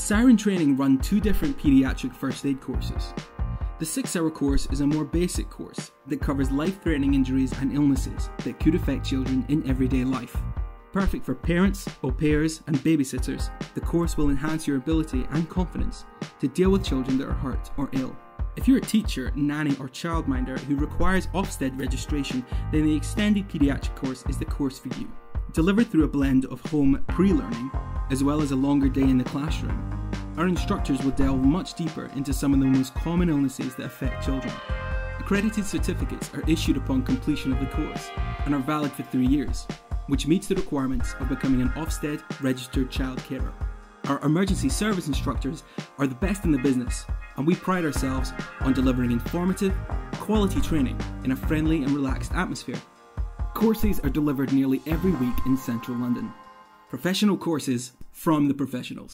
Siren Training run two different paediatric first aid courses. The six hour course is a more basic course that covers life threatening injuries and illnesses that could affect children in everyday life. Perfect for parents, au pairs, and babysitters, the course will enhance your ability and confidence to deal with children that are hurt or ill. If you're a teacher, nanny, or childminder who requires Ofsted registration, then the extended paediatric course is the course for you. Delivered through a blend of home pre learning as well as a longer day in the classroom, our instructors will delve much deeper into some of the most common illnesses that affect children. Accredited certificates are issued upon completion of the course and are valid for three years, which meets the requirements of becoming an Ofsted registered child carer. Our emergency service instructors are the best in the business, and we pride ourselves on delivering informative, quality training in a friendly and relaxed atmosphere. Courses are delivered nearly every week in central London. Professional courses from the professionals.